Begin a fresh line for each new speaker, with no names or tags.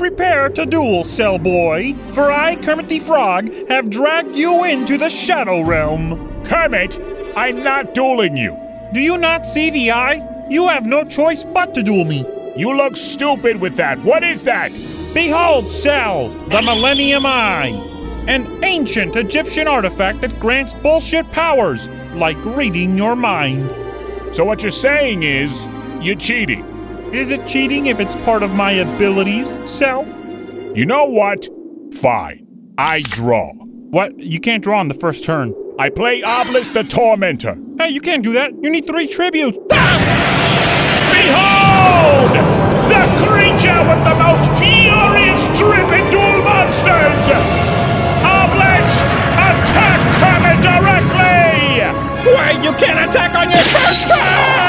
prepare to duel, Cell Boy, for I, Kermit the Frog, have dragged you into the Shadow Realm.
Kermit, I'm not dueling you.
Do you not see the eye? You have no choice but to duel me.
You look stupid with that. What is that?
Behold, Cell, the Millennium Eye, an ancient Egyptian artifact that grants bullshit powers, like reading your mind.
So what you're saying is, you're cheating.
Is it cheating if it's part of my abilities, So,
You know what? Fine. I draw. What?
You can't draw on the first turn.
I play Obelisk the Tormentor.
Hey, you can't do that. You need three tributes. Ah!
Behold! The creature with the most furious trip in Duel Monsters! Obelisk! Attack him directly!
Wait, you can't attack on your first turn!